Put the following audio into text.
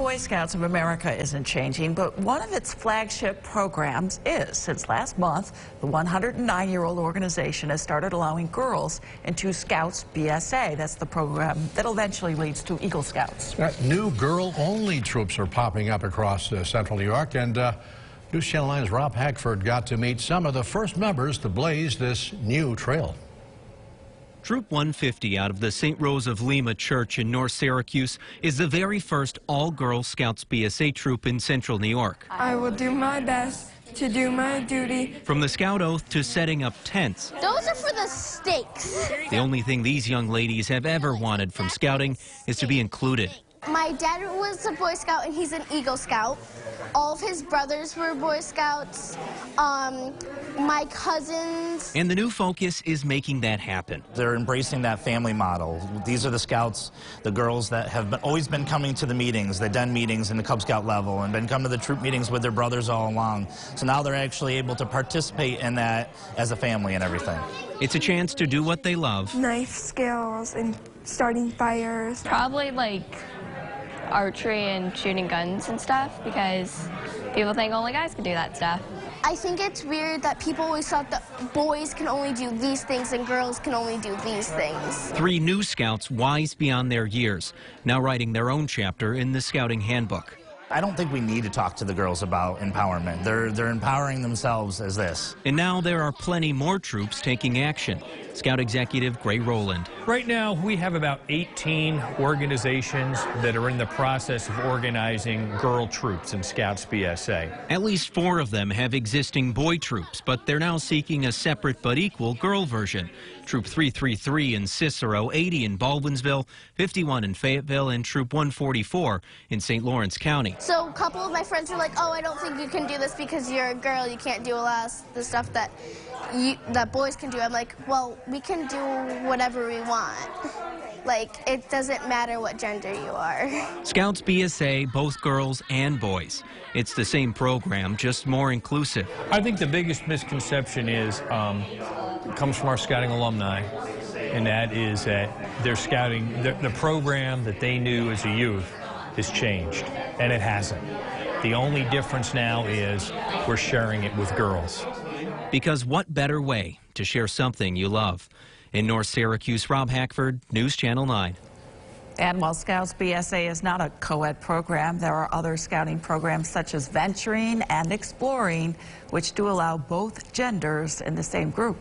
Boy Scouts of America isn't changing, but one of its flagship programs is. Since last month, the 109-year-old organization has started allowing girls into Scouts BSA. That's the program that eventually leads to Eagle Scouts. Uh, new girl-only troops are popping up across uh, central New York, and uh, News Channel 9's Rob Hackford got to meet some of the first members to blaze this new trail. Troop 150 out of the St. Rose of Lima Church in North Syracuse is the very first all-girl Scouts BSA troop in central New York. I will do my best to do my duty. From the scout oath to setting up tents. Those are for the stakes. The only thing these young ladies have ever wanted from scouting is to be included. My dad was a Boy Scout and he's an Eagle Scout. All of his brothers were Boy Scouts. Um, my cousins. And the new focus is making that happen. They're embracing that family model. These are the scouts, the girls that have been, always been coming to the meetings, the den meetings in the Cub Scout level, and been coming to the troop meetings with their brothers all along. So now they're actually able to participate in that as a family and everything. It's a chance to do what they love. Knife skills and starting fires. Probably like archery and shooting guns and stuff because people think only guys can do that stuff. I think it's weird that people always thought that boys can only do these things and girls can only do these things. Three new scouts wise beyond their years, now writing their own chapter in the Scouting Handbook. I don't think we need to talk to the girls about empowerment. They're, they're empowering themselves as this. And now there are plenty more troops taking action. Scout Executive Gray Rowland. Right now, we have about 18 organizations that are in the process of organizing girl troops in Scouts BSA. At least four of them have existing boy troops, but they're now seeking a separate but equal girl version. Troop 333 in Cicero, 80 in Baldwinsville, 51 in Fayetteville, and Troop 144 in St. Lawrence County. So a couple of my friends are like, oh, I don't think you can do this because you're a girl. You can't do a lot of the stuff that, you, that boys can do. I'm like, well, we can do whatever we want. Like, it doesn't matter what gender you are. Scouts BSA, both girls and boys. It's the same program, just more inclusive. I think the biggest misconception is, um, comes from our scouting alumni, and that is that they're scouting, the, the program that they knew as a youth has changed, and it hasn't. The only difference now is we're sharing it with girls. Because what better way to share something you love? In North Syracuse, Rob Hackford, News Channel 9. And while Scouts BSA is not a co-ed program, there are other scouting programs such as Venturing and Exploring, which do allow both genders in the same group.